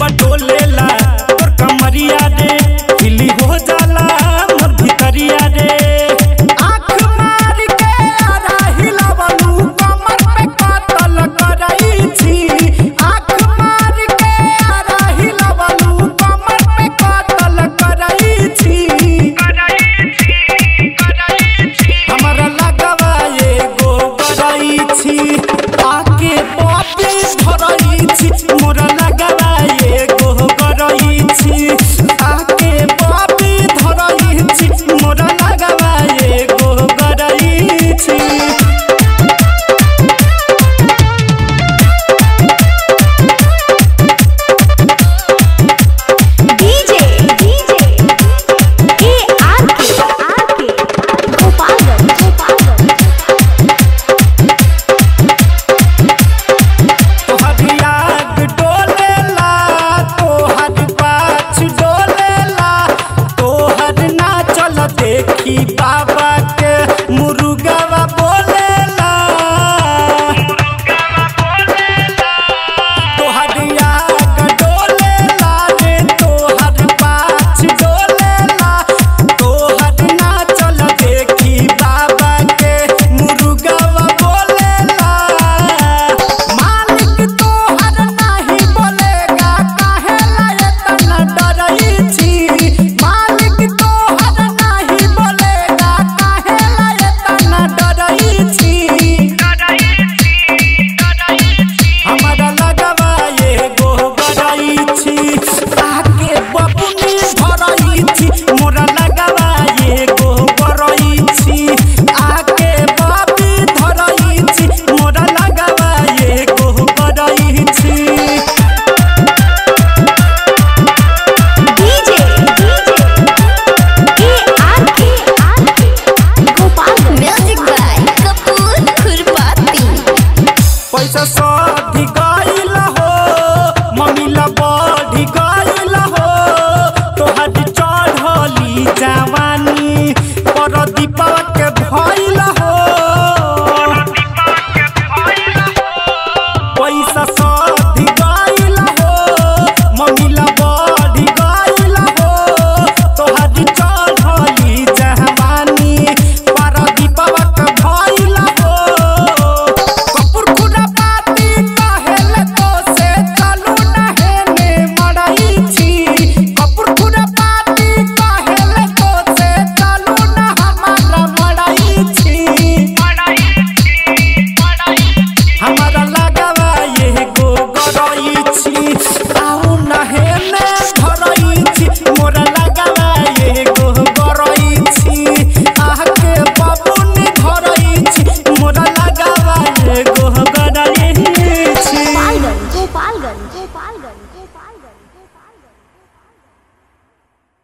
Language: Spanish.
comparto